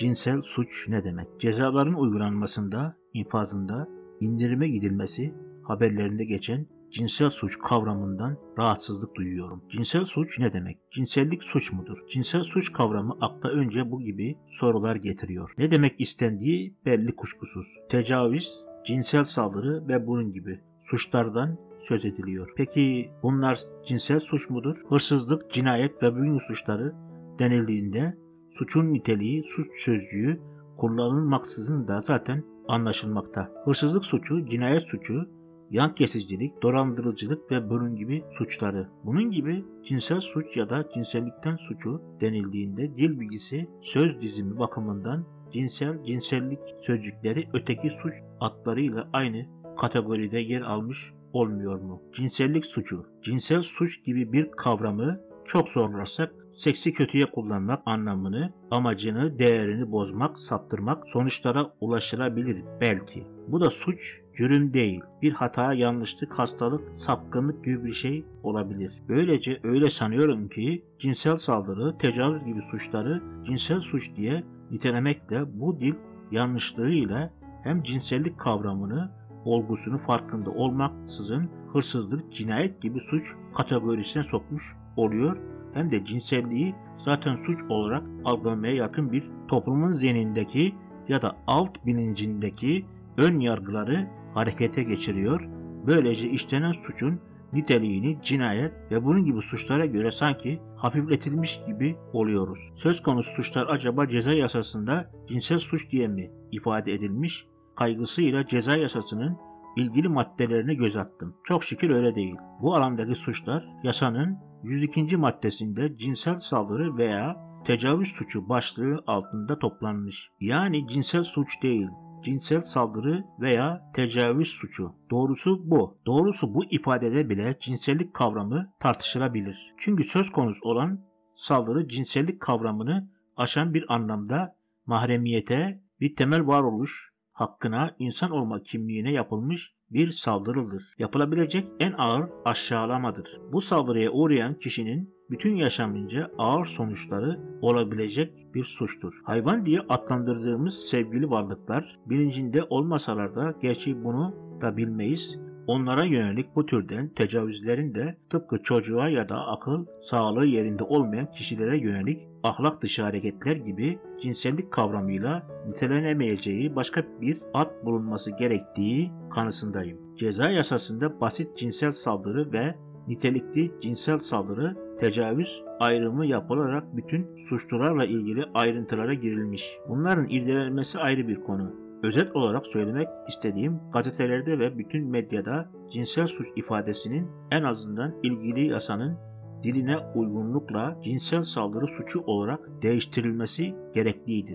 cinsel suç ne demek? Cezaların uygulanmasında, infazında indirime gidilmesi haberlerinde geçen cinsel suç kavramından rahatsızlık duyuyorum. Cinsel suç ne demek? Cinsellik suç mudur? Cinsel suç kavramı akla önce bu gibi sorular getiriyor. Ne demek istendiği belli kuşkusuz. Tecavüz, cinsel saldırı ve bunun gibi suçlardan söz ediliyor. Peki bunlar cinsel suç mudur? Hırsızlık, cinayet ve bunun suçları denildiğinde suçun niteliği, suç sözcüğü kullanılmaksızın da zaten anlaşılmakta. Hırsızlık suçu, cinayet suçu, yan kesicilik, dolandırıcılık ve bunun gibi suçları. Bunun gibi cinsel suç ya da cinsellikten suçu denildiğinde dil bilgisi söz dizimi bakımından cinsel, cinsellik sözcükleri öteki suç adlarıyla aynı kategoride yer almış olmuyor mu? Cinsellik suçu, cinsel suç gibi bir kavramı çok zorlarsak seksi kötüye kullanmak anlamını, amacını, değerini bozmak, saptırmak sonuçlara ulaşılabilir belki. Bu da suç, cürüm değil. Bir hata, yanlışlık, hastalık, sapkınlık gibi bir şey olabilir. Böylece öyle sanıyorum ki cinsel saldırı, tecavüz gibi suçları cinsel suç diye nitelemekle bu dil yanlışlığıyla hem cinsellik kavramını, olgusunu farkında olmaksızın hırsızlık, cinayet gibi suç kategorisine sokmuş oluyor hem de cinselliği zaten suç olarak algılamaya yakın bir toplumun zihnindeki ya da alt bilincindeki ön yargıları harekete geçiriyor. Böylece işlenen suçun niteliğini cinayet ve bunun gibi suçlara göre sanki hafifletilmiş gibi oluyoruz. Söz konusu suçlar acaba ceza yasasında cinsel suç diye mi ifade edilmiş? Kaygısıyla ceza yasasının ilgili maddelerine göz attım. Çok şükür öyle değil. Bu alandaki suçlar yasanın 102. maddesinde cinsel saldırı veya tecavüz suçu başlığı altında toplanmış. Yani cinsel suç değil, cinsel saldırı veya tecavüz suçu. Doğrusu bu. Doğrusu bu ifadede bile cinsellik kavramı tartışılabilir. Çünkü söz konusu olan saldırı cinsellik kavramını aşan bir anlamda mahremiyete, bir temel varoluş hakkına, insan olma kimliğine yapılmış bir saldırıdır. Yapılabilecek en ağır aşağılamadır. Bu saldırıya uğrayan kişinin bütün yaşamınca ağır sonuçları olabilecek bir suçtur. Hayvan diye adlandırdığımız sevgili varlıklar bilincinde olmasalar da gerçi bunu da bilmeyiz. Onlara yönelik bu türden tecavüzlerin de tıpkı çocuğa ya da akıl sağlığı yerinde olmayan kişilere yönelik ahlak dışı hareketler gibi cinsellik kavramıyla nitelenemeyeceği başka bir ad bulunması gerektiği kanısındayım. Ceza yasasında basit cinsel saldırı ve nitelikli cinsel saldırı, tecavüz ayrımı yapılarak bütün suçlularla ilgili ayrıntılara girilmiş. Bunların irdelenmesi ayrı bir konu. Özet olarak söylemek istediğim gazetelerde ve bütün medyada cinsel suç ifadesinin en azından ilgili yasanın diline uygunlukla cinsel saldırı suçu olarak değiştirilmesi gereklidir.